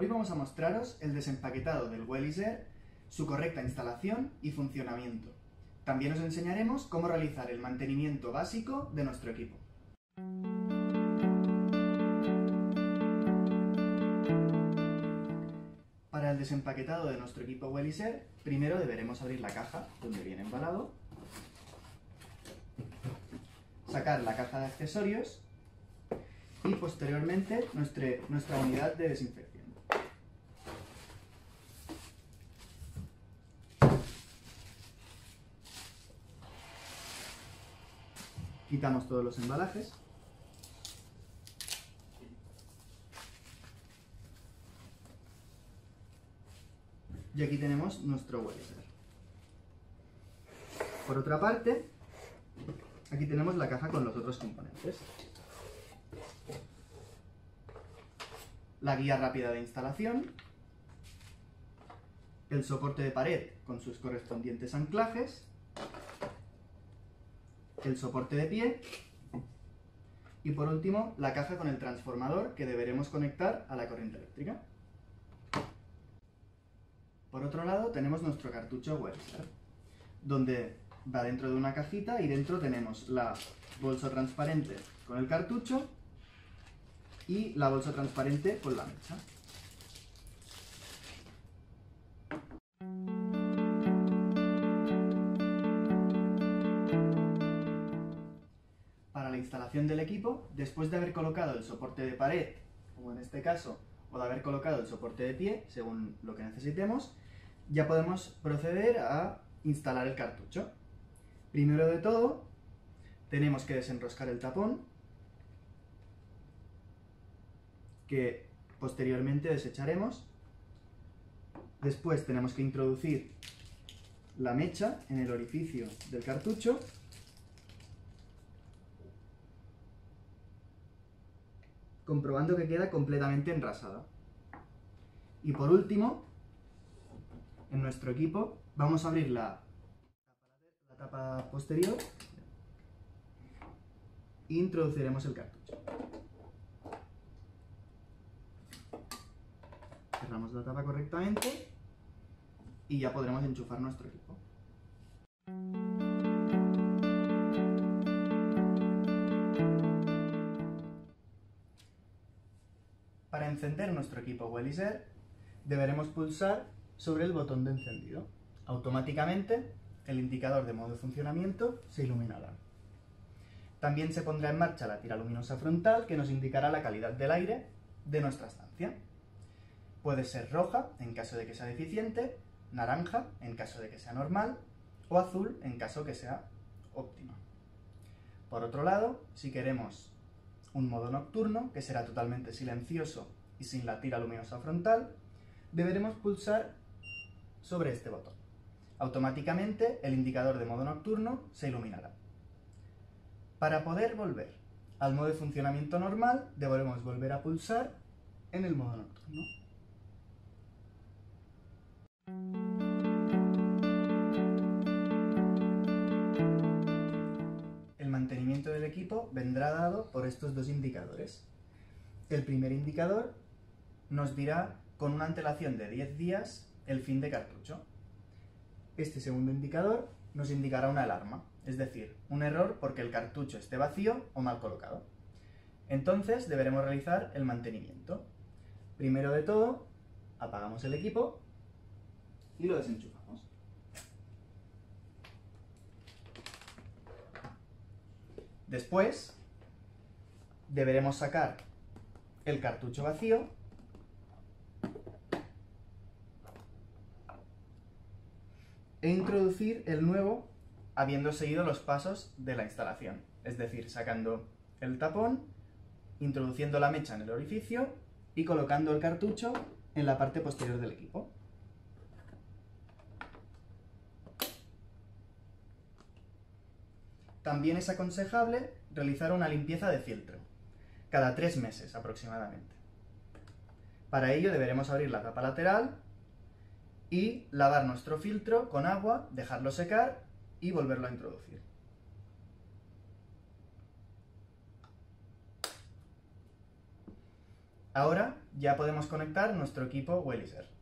Hoy vamos a mostraros el desempaquetado del Welliser, su correcta instalación y funcionamiento. También os enseñaremos cómo realizar el mantenimiento básico de nuestro equipo. Para el desempaquetado de nuestro equipo Welliser, primero deberemos abrir la caja donde viene embalado, sacar la caja de accesorios y posteriormente nuestra, nuestra unidad de desinfección. Quitamos todos los embalajes. Y aquí tenemos nuestro Welliser. Por otra parte, aquí tenemos la caja con los otros componentes. la guía rápida de instalación, el soporte de pared con sus correspondientes anclajes, el soporte de pie y por último la caja con el transformador que deberemos conectar a la corriente eléctrica. Por otro lado tenemos nuestro cartucho Webster, donde va dentro de una cajita y dentro tenemos la bolsa transparente con el cartucho y la bolsa transparente con la mecha. Instalación del equipo, después de haber colocado el soporte de pared, como en este caso, o de haber colocado el soporte de pie, según lo que necesitemos, ya podemos proceder a instalar el cartucho. Primero de todo, tenemos que desenroscar el tapón que posteriormente desecharemos. Después tenemos que introducir la mecha en el orificio del cartucho. Comprobando que queda completamente enrasada. Y por último, en nuestro equipo vamos a abrir la, tapa posterior e introduciremos el cartucho. cerramos la tapa correctamente y ya podremos enchufar nuestro equipo. Encender nuestro equipo Welliser deberemos pulsar sobre el botón de encendido. Automáticamente el indicador de modo de funcionamiento se iluminará. También se pondrá en marcha la tira luminosa frontal que nos indicará la calidad del aire de nuestra estancia. Puede ser roja en caso de que sea deficiente, naranja en caso de que sea normal o azul en caso que sea óptima. Por otro lado, si queremos un modo nocturno, que será totalmente silencioso y sin la tira luminosa frontal, deberemos pulsar sobre este botón. Automáticamente el indicador de modo nocturno se iluminará. Para poder volver al modo de funcionamiento normal, deberemos volver a pulsar en el modo nocturno. El mantenimiento del equipo vendrá dado por estos dos indicadores. El primer indicador nos dirá con una antelación de 10 días el fin de cartucho. Este segundo indicador nos indicará una alarma, es decir, un error porque el cartucho esté vacío o mal colocado. Entonces deberemos realizar el mantenimiento. Primero de todo, apagamos el equipo y lo desenchufamos. Después deberemos sacar el cartucho vacío e introducir el nuevo habiendo seguido los pasos de la instalación, es decir, sacando el tapón, introduciendo la mecha en el orificio y colocando el cartucho en la parte posterior del equipo. También es aconsejable realizar una limpieza de filtro, cada tres meses aproximadamente. Para ello deberemos abrir la tapa lateral y lavar nuestro filtro con agua, dejarlo secar y volverlo a introducir. Ahora ya podemos conectar nuestro equipo Welliser.